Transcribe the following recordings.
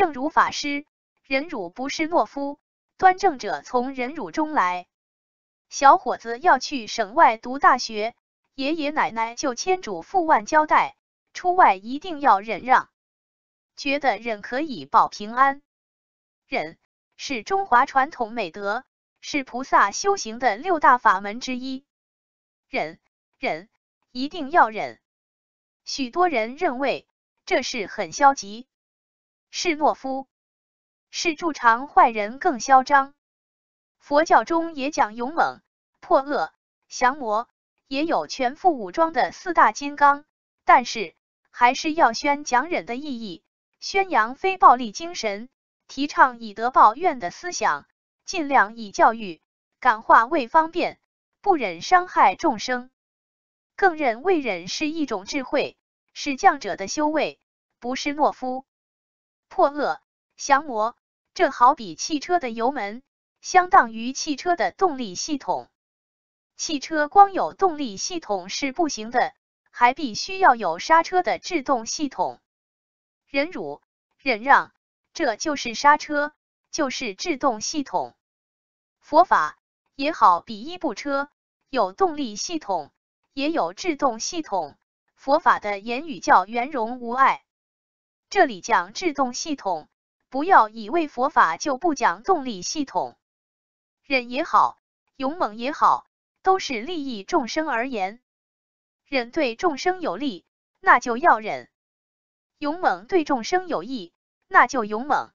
正如法师，忍辱不是懦夫，端正者从忍辱中来。小伙子要去省外读大学，爷爷奶奶就千嘱咐万交代，出外一定要忍让，觉得忍可以保平安。忍是中华传统美德，是菩萨修行的六大法门之一。忍忍一定要忍。许多人认为这是很消极，是懦夫，是助长坏人更嚣张。佛教中也讲勇猛、破恶、降魔，也有全副武装的四大金刚，但是还是要宣讲忍的意义，宣扬非暴力精神，提倡以德报怨的思想，尽量以教育感化为方便，不忍伤害众生。更认为忍是一种智慧，是将者的修为，不是懦夫。破恶降魔，这好比汽车的油门，相当于汽车的动力系统。汽车光有动力系统是不行的，还必须要有刹车的制动系统。忍辱、忍让，这就是刹车，就是制动系统。佛法也好比一部车，有动力系统。也有制动系统，佛法的言语叫圆融无碍。这里讲制动系统，不要以为佛法就不讲动力系统。忍也好，勇猛也好，都是利益众生而言。忍对众生有利，那就要忍；勇猛对众生有益，那就勇猛。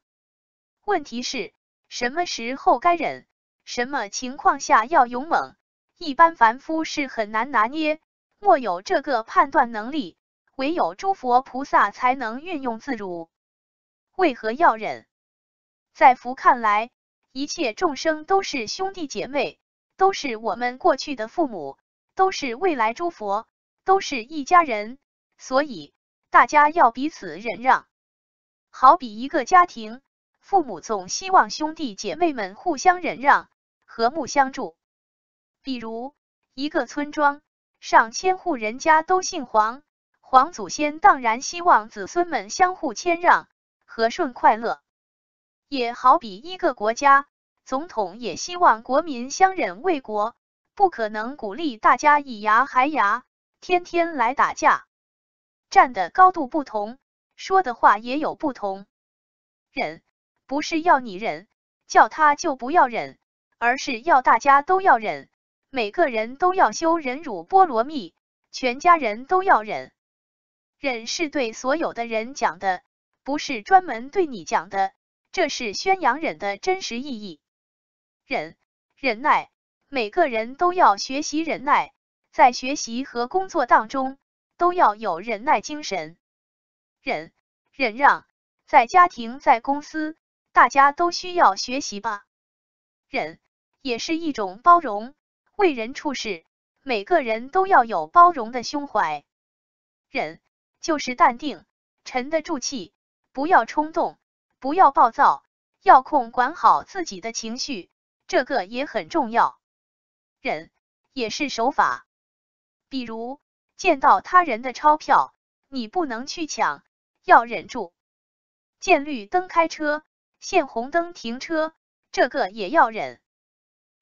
问题是什么时候该忍，什么情况下要勇猛？一般凡夫是很难拿捏，莫有这个判断能力，唯有诸佛菩萨才能运用自如。为何要忍？在佛看来，一切众生都是兄弟姐妹，都是我们过去的父母，都是未来诸佛，都是一家人，所以大家要彼此忍让。好比一个家庭，父母总希望兄弟姐妹们互相忍让，和睦相处。比如一个村庄，上千户人家都姓黄，王祖先当然希望子孙们相互谦让，和顺快乐。也好比一个国家，总统也希望国民相忍为国，不可能鼓励大家以牙还牙，天天来打架。站的高度不同，说的话也有不同。忍不是要你忍，叫他就不要忍，而是要大家都要忍。每个人都要修忍辱波罗蜜，全家人都要忍。忍是对所有的人讲的，不是专门对你讲的。这是宣扬忍的真实意义。忍，忍耐，每个人都要学习忍耐，在学习和工作当中都要有忍耐精神。忍，忍让，在家庭、在公司，大家都需要学习吧。忍，也是一种包容。为人处事，每个人都要有包容的胸怀。忍就是淡定，沉得住气，不要冲动，不要暴躁，要控管好自己的情绪，这个也很重要。忍也是手法，比如见到他人的钞票，你不能去抢，要忍住。见绿灯开车，见红灯停车，这个也要忍。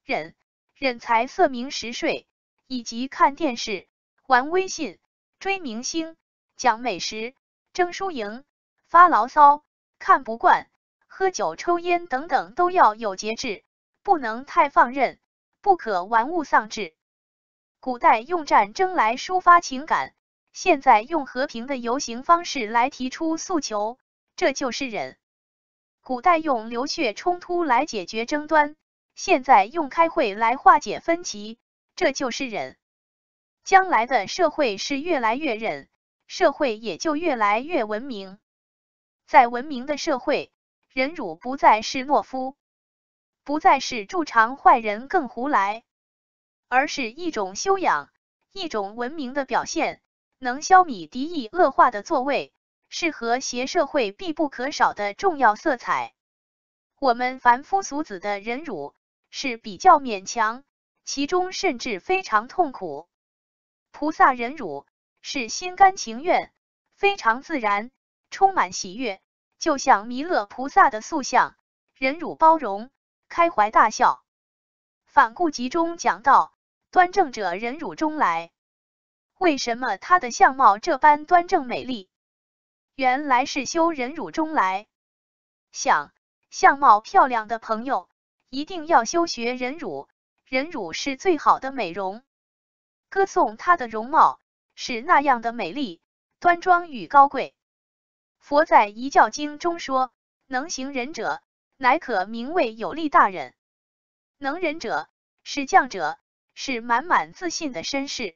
忍。忍财色名食睡，以及看电视、玩微信、追明星、讲美食、争输赢、发牢骚、看不惯、喝酒抽烟等等，都要有节制，不能太放任，不可玩物丧志。古代用战争来抒发情感，现在用和平的游行方式来提出诉求，这就是忍。古代用流血冲突来解决争端。现在用开会来化解分歧，这就是忍。将来的社会是越来越忍，社会也就越来越文明。在文明的社会，忍辱不再是懦夫，不再是助长坏人更胡来，而是一种修养，一种文明的表现，能消弭敌意恶化的作为，是和谐社会必不可少的重要色彩。我们凡夫俗子的忍辱。是比较勉强，其中甚至非常痛苦。菩萨忍辱是心甘情愿，非常自然，充满喜悦，就像弥勒菩萨的塑像，忍辱包容，开怀大笑。反顾集中讲到，端正者忍辱中来。为什么他的相貌这般端正美丽？原来是修忍辱中来。想相貌漂亮的朋友，一定要修学忍辱，忍辱是最好的美容。歌颂她的容貌是那样的美丽、端庄与高贵。佛在《一教经》中说：“能行忍者，乃可名为有力大人。能忍者是将者，是满满自信的绅士。”